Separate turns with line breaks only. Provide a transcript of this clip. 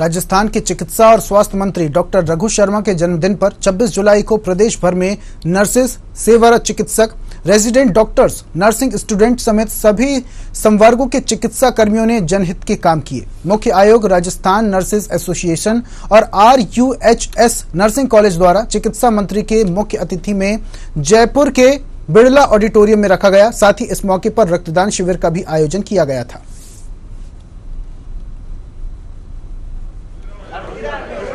राजस्थान के चिकित्सा और स्वास्थ्य मंत्री डॉक्टर रघु शर्मा के जन्मदिन पर 26 जुलाई को प्रदेश भर में नर्सेस सेवारत चिकित्सक, रेजिडेंट डॉक्टर्स, नर्सिंग स्टूडेंट समेत सभी संवर्गों के चिकित्सा कर्मियों ने जनहित के काम किए। मुख्य आयोग राजस्थान नर्सेज एसोसिएशन और R U H S nursing college द्वारा चिकित्सा मंत्री के मुख्य अतिथि में जयपुर के बिड़ला ऑडिटोरियम में रखा गया। साथ ही इस मौके पर रक्तदान शिविर का भी आयोजन किया गया था। Gracias.